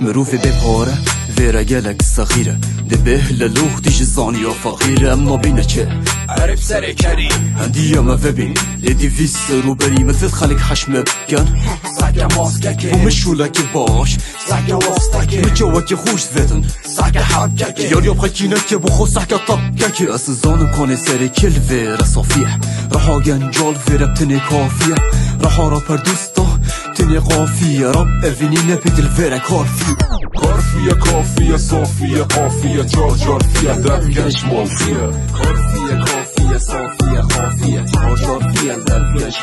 مروف بپاره ویرا گلک صغیره ده به للوخ دیش زانی و فقیره. اما بینه چه؟ عرب سر کری. هندی ما ببین دیدی ویس رو بری مثل خلق حشم بکن. سگه ماسکه و مشوله که باش سگه واسطه بچه که خوش فتن سگه حبکه یاری بخکینه که بخو سحکه طب که از زانو کنه سر کل ویره صافیه. رها گنجال ویره بتنه کافیه. رها را پر تنه قافیه رب اوینی نپید الویره کافیه کارفیه کافیه صافیه قافیه جار جارفیه دفگش مافیه کافیه کافیه صافیه خافیه تاجارفیه درفیش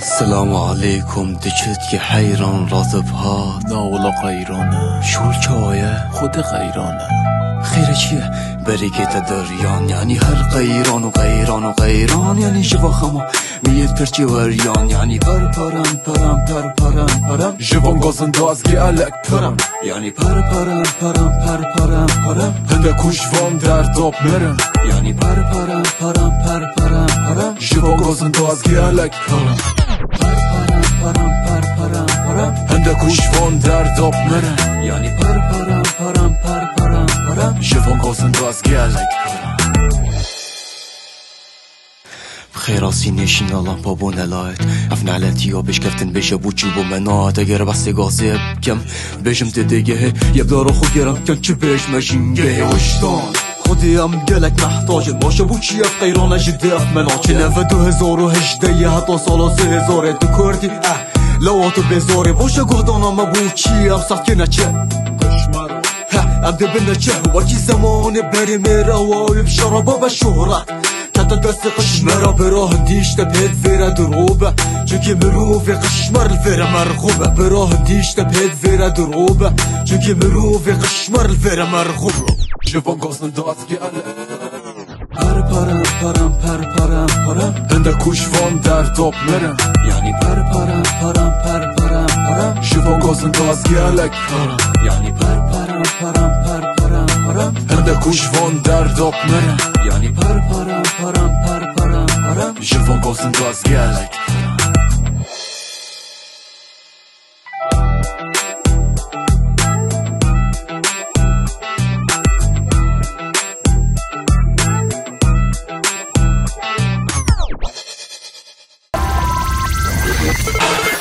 سلام علیکم دکت که حیران رازب ها ناولا قیرانه شول چایه خود قیرانه خیره چیه برکت دریان یعنی هر قیران و قیران و قیران یعنی شفا خما میید پرچی وریان یعنی پر پرم پرم پر پرم پرم جوان گازنده از گلک پرم یعنی پر پرم پرم پر پرم پرم هنده کوشوان در داب مرم یعنی پر پرم پرم پر پرم پرم جوان گازنده از گلک پرم پر پرم پرم پر پرم پرم هنده کوشوان در داب مرم یعنی پر پرم پرم پر پرم پرم جوان گازنده از گلک خیراسی نشین الان بابو نلاید اف نعلتی یا بش کفتن بشه بو چوبو منات. اگر کم بشم تدگه یبدارو خود گرم کن چه بش مشینگه وشتان خودی هم گلک محتاج باشه بو چی اف قیران جده اف منا. چه نوه دو هزار و هجده یه حتی سالا سه هزاره تو کردی؟ اه. لواتو بزاره باشه گهدانا ما بو چی اف سخت که نچه. عبد بنچه. وکی زمان بری میرا و شرابا و شهرت. کتا دست قشمرا براه دیشت پید ویره دروبه چونکه مروف قشمر الویره مرغوبه براه دیشت پید ویره دروبه چونکه مروف قشمر الویره مرغوبه جوان گازنده از گلک پر پرم پرم پر پرم پرم هنده کوشوان در داب مرم. یعنی پر پرم پرم پر پرم پرم جوان گازنده از گلک پرم یعنی پر پرم پرم پر پرم پرم هنده کوشوان در داب مرم. یعنی پر گازنده از گلک پرم